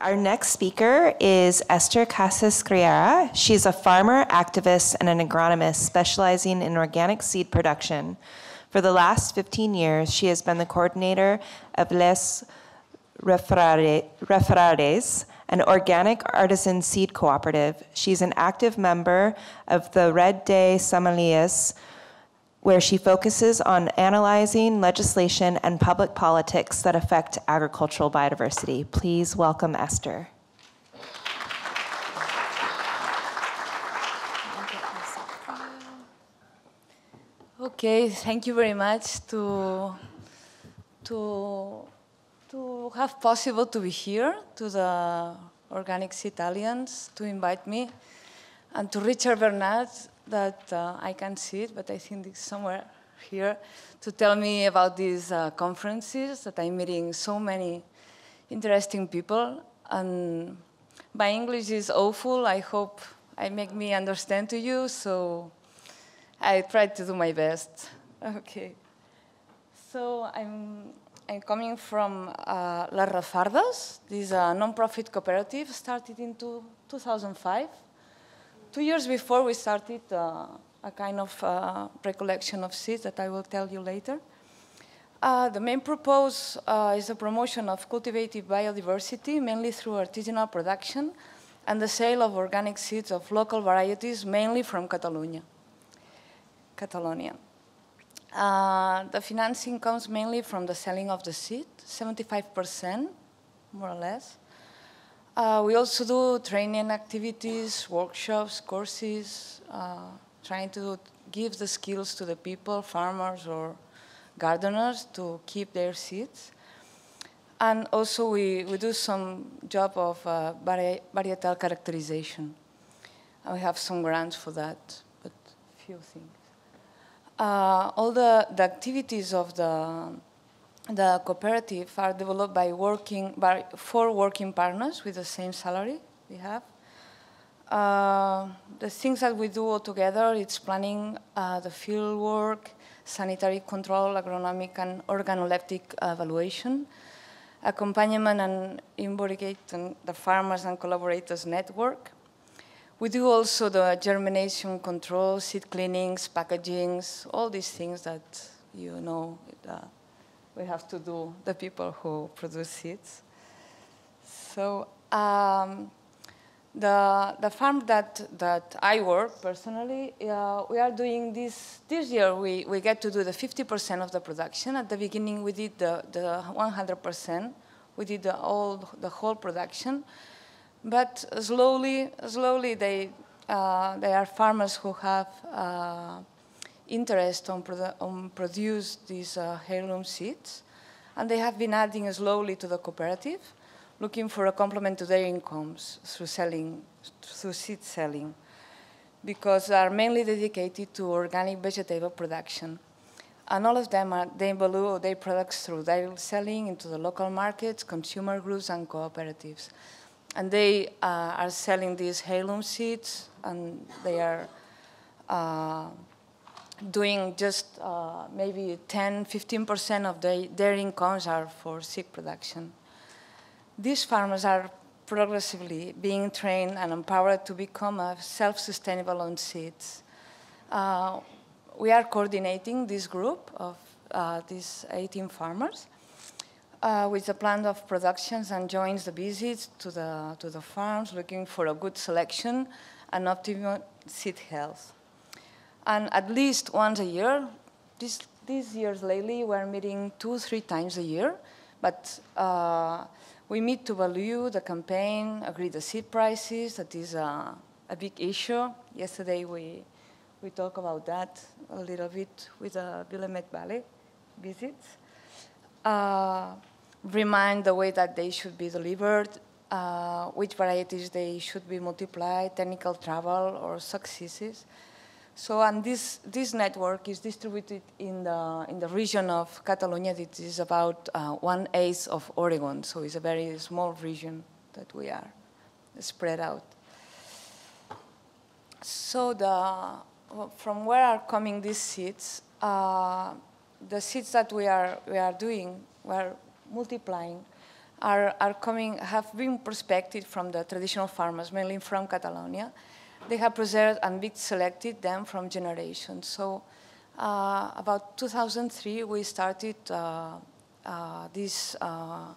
Our next speaker is Ester Casas Griera. She's a farmer, activist, and an agronomist specializing in organic seed production. For the last 15 years, she has been the coordinator of Les Refardes, an organic artisan seed cooperative. She's an active member of the Red de Semillas, where she focuses on analyzing legislation and public politics that affect agricultural biodiversity. Please welcome Ester. Okay, thank you very much to, to, to have possible to be here, to the Organic Seed Alliance, to invite me, and to Richard Bernard, that uh, I can't see it, but I think it's somewhere here, to tell me about these uh, conferences, that I'm meeting so many interesting people. And my English is awful. I hope I make me understand to you, so I try to do my best. Okay. So I'm, I'm coming from uh, Les Refardes. This is a non-profit cooperative started in two, 2005 two years before, we started uh, a kind of uh, recollection of seeds that I will tell you later. Uh, the main purpose uh, is the promotion of cultivated biodiversity, mainly through artisanal production and the sale of organic seeds of local varieties, mainly from Catalonia. Catalonia. Uh, the financing comes mainly from the selling of the seed, 75%, more or less. Uh, we also do training activities, workshops, courses, uh, trying to give the skills to the people, farmers or gardeners to keep their seeds. And also we, we do some job of uh, vari varietal characterization. And we have some grants for that, but few things. Uh, all the, the activities of the the cooperative are developed by working by four working partners with the same salary we have. Uh, the things that we do all together, it's planning uh, the field work, sanitary control, agronomic and organoleptic evaluation, accompaniment and involvement the farmers and collaborators network. We do also the germination control, seed cleanings, packagings, all these things that you know uh, we have to do the people who produce seeds. So um, the, the farm that, that I work personally, uh, we are doing this, this year we, we get to do the 50% of the production. At the beginning we did the, the 100%. We did the, all, the whole production. But slowly, slowly they, uh, they are farmers who have uh, interest on, produ on produce these uh, heirloom seeds. And they have been adding slowly to the cooperative, looking for a complement to their incomes through selling, through seed selling, because they are mainly dedicated to organic vegetable production. And all of them are, they value their products through direct selling into the local markets, consumer groups, and cooperatives. And they uh, are selling these heirloom seeds, and they are uh, doing just uh, maybe 10, 15% of the, their incomes are for seed production. These farmers are progressively being trained and empowered to become self-sustainable on seeds. Uh, we are coordinating this group of uh, these 18 farmers uh, with the plan of productions and joins the visits to the, to the farms looking for a good selection and optimal seed health. And at least once a year, this, these years lately, we're meeting two, three times a year, but uh, we meet to value the campaign, agree the seed prices, that is a, a big issue. Yesterday we, we talked about that a little bit with the Willamette Valley visits. Uh, remind the way that they should be delivered, uh, which varieties they should be multiplied, technical travel or successes. So, and this, this network is distributed in the, in the region of Catalonia that is about uh, one-eighth of Oregon. So it's a very small region that we are spread out. So the, from where are coming these seeds? Uh, the seeds that we are, we are doing, we are multiplying are, are coming, have been prospected from the traditional farmers, mainly from Catalonia. They have preserved and been selected them from generations. So uh, about 2003, we started uh, uh, this uh,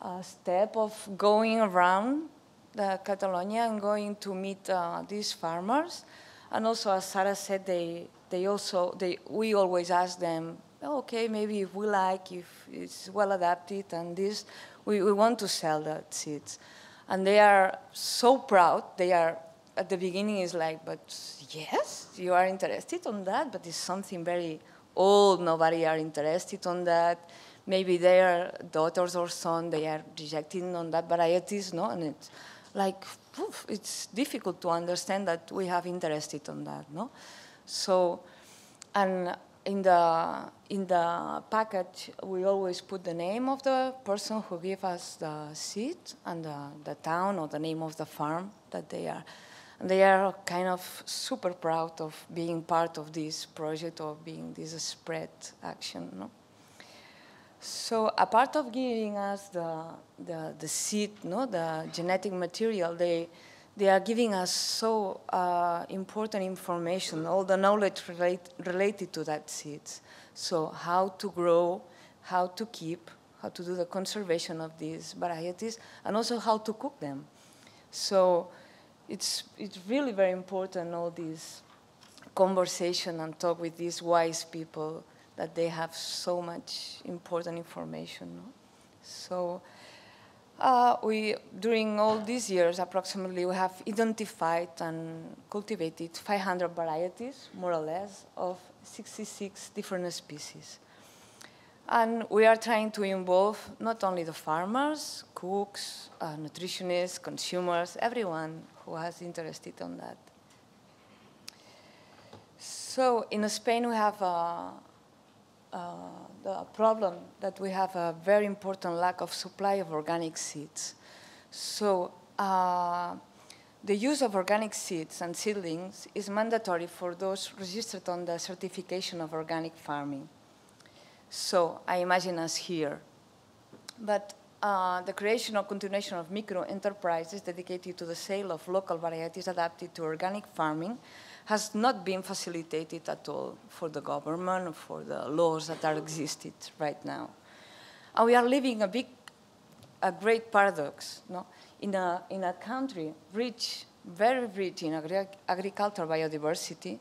uh, step of going around the Catalonia and going to meet these farmers. And also, as Sarah said, they, they also, they, we always ask them, oh, okay, maybe if we like, if it's well adapted and this, we, we want to sell the seeds. And they are so proud. They are, at the beginning, is like, but yes, you are interested on that, but it's something very old, nobody are interested on that. Maybe their daughters or son, they are rejecting on that varieties, no? And it's like, it's difficult to understand that we have interested on that, no? So, and in the, in the package, we always put the name of the person who gave us the seed and the, the town or the name of the farm that they are. They are kind of super proud of being part of this project or being this spread action. No? So a part of giving us the, the, the seed, no, the genetic material, they, they are giving us so uh, important information, all the knowledge relate, related to that seeds. So how to grow, how to keep, how to do the conservation of these varieties, and also how to cook them. So it's, it's really very important, all this conversation and talk with these wise people that they have so much important information. No? So uh, we, during all these years, approximately, we have identified and cultivated 500 varieties, more or less, of 66 different species. And we are trying to involve not only the farmers, cooks, uh, nutritionists, consumers, everyone who has interested on that. So in Spain, we have a, uh, the problem that we have a very important lack of supply of organic seeds. So uh, the use of organic seeds and seedlings is mandatory for those registered on the certification of organic farming. So I imagine us here. But uh, the creation or continuation of micro enterprises dedicated to the sale of local varieties adapted to organic farming has not been facilitated at all for the government, for the laws that are existed right now. And we are living a big, a great paradox. No? In, a, in a country rich, very rich in agri agricultural biodiversity,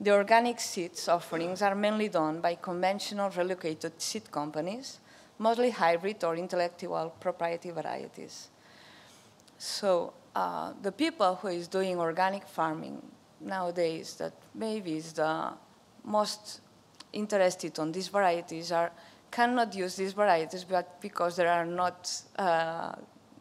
the organic seeds offerings are mainly done by conventional relocated seed companies, mostly hybrid or intellectual propriety varieties. So uh, the people who is doing organic farming nowadays that maybe is the most interested on these varieties are cannot use these varieties but because they are not uh,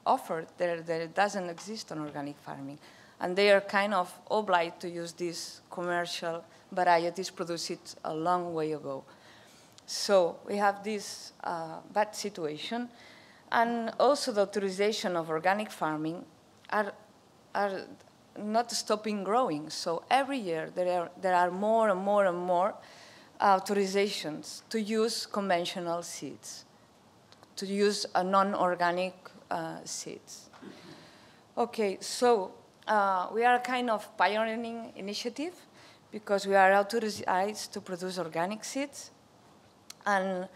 offered, there, there doesn't exist on organic farming. And they are kind of obliged to use these commercial varieties produced a long way ago. So we have this uh, bad situation. And also the authorization of organic farming are, are not stopping growing. So every year there are, there are more and more and more authorizations to use conventional seeds, to use non-organic uh, seeds. Okay, so uh, we are a kind of pioneering initiative because we are authorized to produce organic seeds. And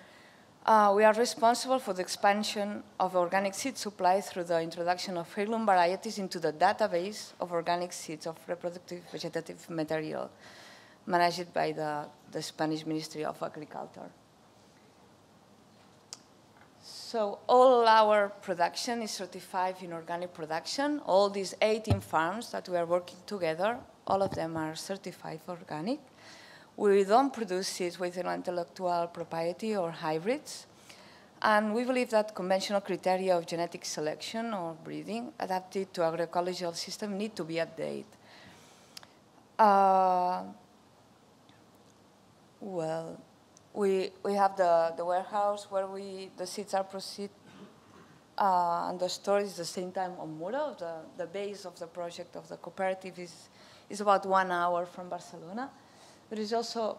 uh, we are responsible for the expansion of organic seed supply through the introduction of heirloom varieties into the database of organic seeds of reproductive vegetative material managed by the, the Spanish Ministry of Agriculture. So all our production is certified in organic production. All these 18 farms that we are working together, all of them are certified organic. We don't produce seeds with intellectual propriety or hybrids. And we believe that conventional criteria of genetic selection or breeding adapted to agroecological system need to be updated. Uh, well, we, we have the, the warehouse where we, the seeds are proceed, uh, and the store is the same time on Muro. The, the base of the project of the cooperative is, is about one hour from Barcelona. There is also,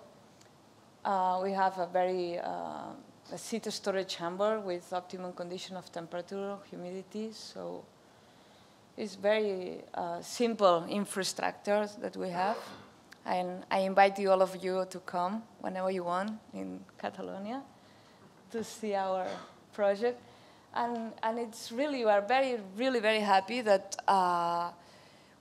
uh, we have a very uh, a seed storage chamber with optimum condition of temperature, humidity. So it's very uh, simple infrastructure that we have. And I invite you, all of you to come whenever you want in Catalonia to see our project. And, and it's really, we are very, really very happy that uh,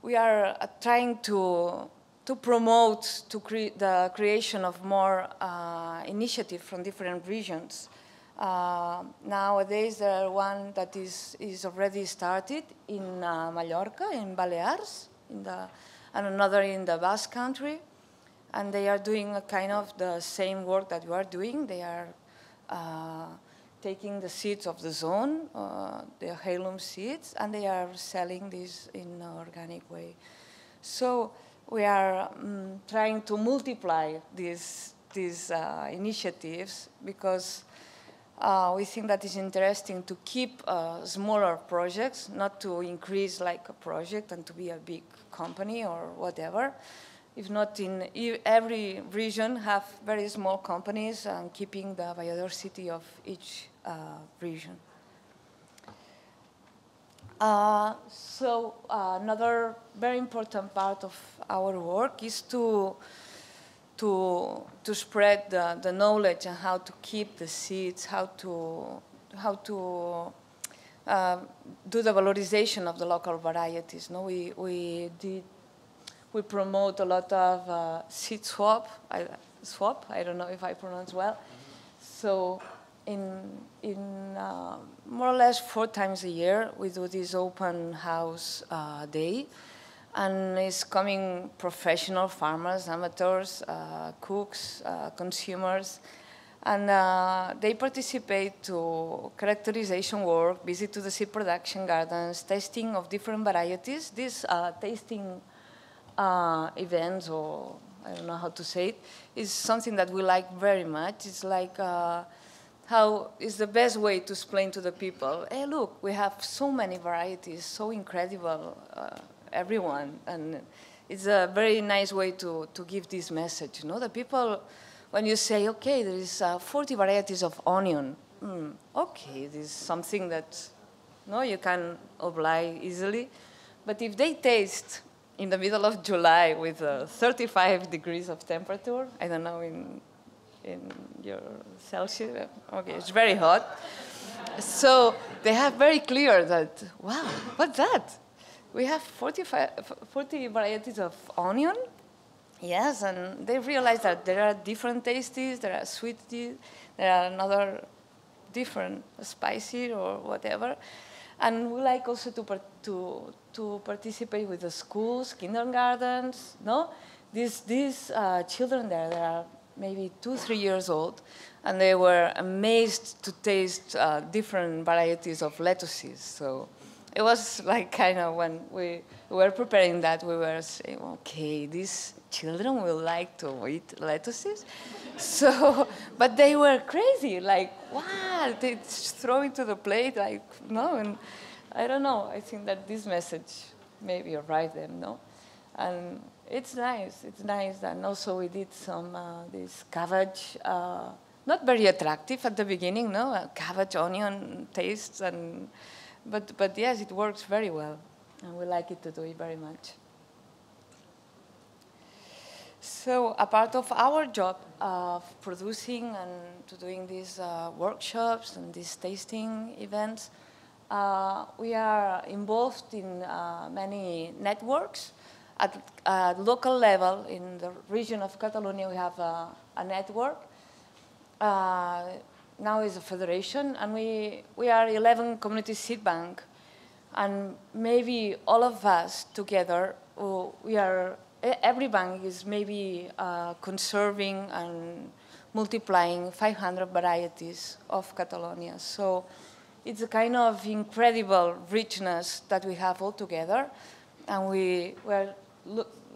we are trying to, to promote to cre the creation of more uh, initiative from different regions. Uh, nowadays, there are one that is, is already started in uh, Mallorca, in Balears, in the, and another in the Basque Country. And they are doing a kind of the same work that we are doing. They are uh, taking the seeds of the zone, uh, the heirloom seeds, and they are selling this in an organic way. So we are um, trying to multiply these, these uh, initiatives because uh, we think that it's interesting to keep uh, smaller projects, not to increase like a project and to be a big company or whatever. If not in every region have very small companies and keeping the biodiversity of each uh, region. Uh, so uh, another very important part of our work is to to, to spread the, the knowledge and how to keep the seeds, how to, how to uh, do the valorization of the local varieties. No, we, we did, we promote a lot of uh, seed swap, I, swap, I don't know if I pronounce well. So in, in uh, more or less four times a year, we do this open house uh, day and it's coming professional farmers, amateurs, uh, cooks, uh, consumers, and uh, they participate to characterization work, visit to the seed production gardens, testing of different varieties. These uh, tasting events, or I don't know how to say it, is something that we like very much. It's like how is the best way to explain to the people, hey, look, we have so many varieties, so incredible everyone. And it's a very nice way to, to give this message. You know, the people, when you say, okay, there is uh, 40 varieties of onion, mm, okay, this is something that no, you can apply easily. But if they taste in the middle of July with uh, 35 degrees of temperature, I don't know in, in your Celsius, okay, it's very hot. So they have very clear that, wow, what's that? we have 45, 40 varieties of onion. Yes, and they realize that there are different tastes, there are sweet, there are another different spicy or whatever. And we like also to, to, to participate with the schools, kindergartens, no? These, these uh, children there, they are maybe two, three years old, and they were amazed to taste uh, different varieties of lettuces. So it was like kind of when we were preparing that, we were saying, okay, these children will like to eat lettuces. So, but they were crazy, like, wow, they throw into the plate, like, no, and I don't know. I think that this message maybe arrived them, no? And it's nice, it's nice. And also we did some, uh, this cabbage, uh, not very attractive at the beginning, no? Uh, cabbage, onion tastes and but, but yes, it works very well, and we like it to do it very much. So a part of our job of producing and to doing these uh, workshops and these tasting events, uh, we are involved in uh, many networks. At, local level, in the region of Catalonia, we have a, a network uh, now is a federation, and we, we are 11 community seed bank. And maybe all of us together, we are, every bank is maybe uh, conserving and multiplying 500 varieties of Catalonia. So it's a kind of incredible richness that we have all together. And we were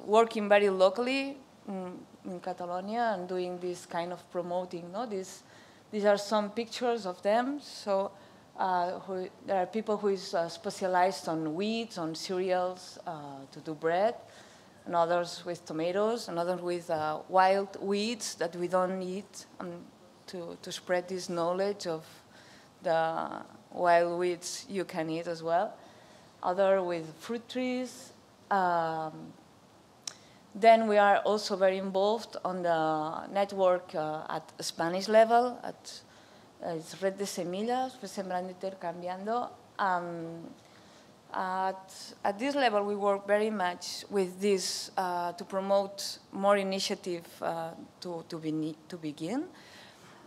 working very locally in, in Catalonia and doing this kind of promoting, no, this these are some pictures of them. So uh, who, there are people who is uh, specialized on wheat, on cereals uh, to do bread, and others with tomatoes, and others with uh, wild weeds that we don't eat. And to, to spread this knowledge of the wild weeds you can eat as well. Other with fruit trees. Um, then we are also very involved on the network uh, at Spanish level, at uh, Red de Semillas, Sembrando Intercambiando. Um, at, at, this level, we work very much with this uh, to promote more initiative uh, to, to, be, to begin.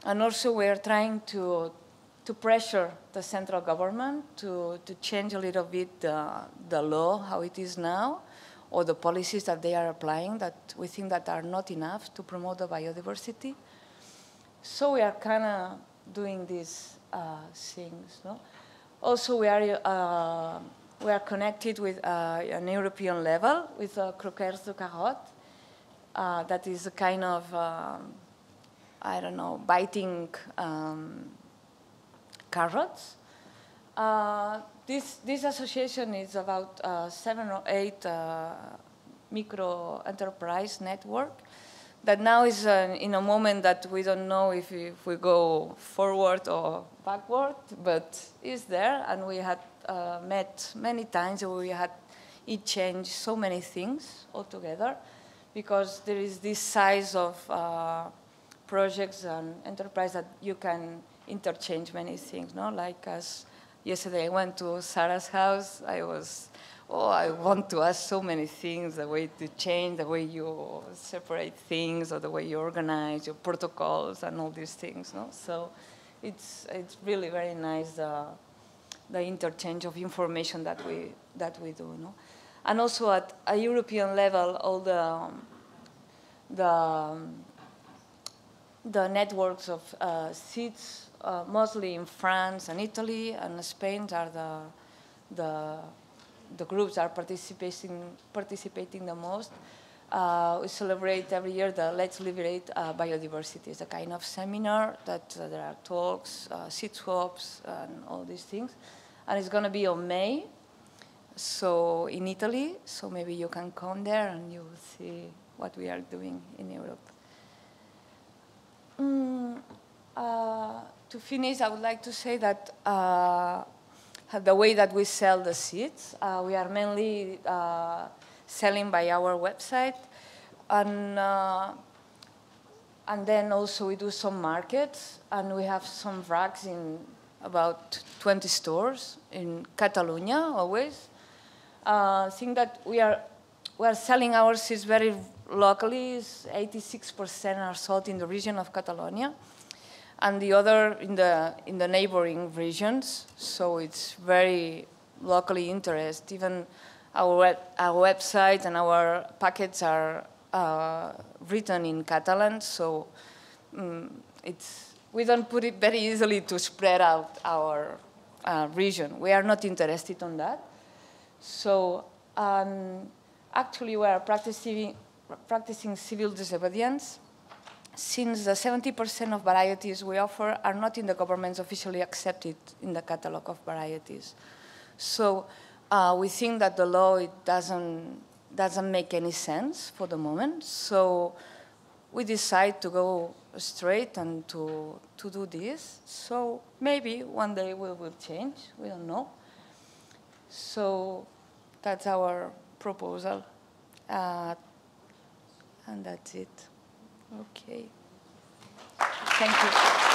And also we are trying to, to pressure the central government to, to change a little bit the, the law, how it is now, or the policies that they are applying that we think that are not enough to promote the biodiversity. So we are kind of doing these uh, things. No? Also, we are, uh, we are connected with uh, an European level with uh, Croqueurs de Carotte. Uh, that is a kind of, um, I don't know, biting um, carrots. Uh, this, this association is about uh, seven or eight micro enterprise network that now is uh, in a moment that we don't know if we, if we go forward or backward, but is there, and we had uh, met many times, we had it changed so many things altogether, because there is this size of uh, projects and enterprise that you can interchange many things, no? Like as yesterday I went to Sarah's house, I was oh, I want to ask so many things, the way to change, the way you separate things, or the way you organize your protocols and all these things. No? So it's, it's really very nice, uh, the interchange of information that we, that we do. No? And also at a European level, all the, um, the, um, the networks of uh, seeds, uh, mostly in France and Italy and Spain, are the, the the groups are participating, participating the most. Uh, we celebrate every year the Let's Liberate uh, Biodiversity. It's a kind of seminar that uh, there are talks, uh, seed swaps, and all these things. And it's going to be on May, so in Italy. So maybe you can come there and you will see what we are doing in Europe. Mm, uh, to finish, I would like to say that uh, the way that we sell the seeds. Uh, we are mainly uh, selling by our website. And, uh, and then also we do some markets, and we have some racks in about 20 stores in Catalonia always. I think that we are, we are selling our seeds very locally. 86% are sold in the region of Catalonia and the other in the in the neighboring regions. So it's very locally interested. Even our web, our website and our packets are uh, written in Catalan, so um, it's we don't put it very easily to spread out our uh, region. We are not interested on that. So um, actually, we are practicing practicing civil disobedience since the 70% of varieties we offer are not in the government's officially accepted in the catalog of varieties. So uh, we think that the law it doesn't, doesn't make any sense for the moment. So we decide to go straight and to, to do this. So maybe one day we will change, we don't know. So that's our proposal. Uh, and that's it. Okay. Thank you.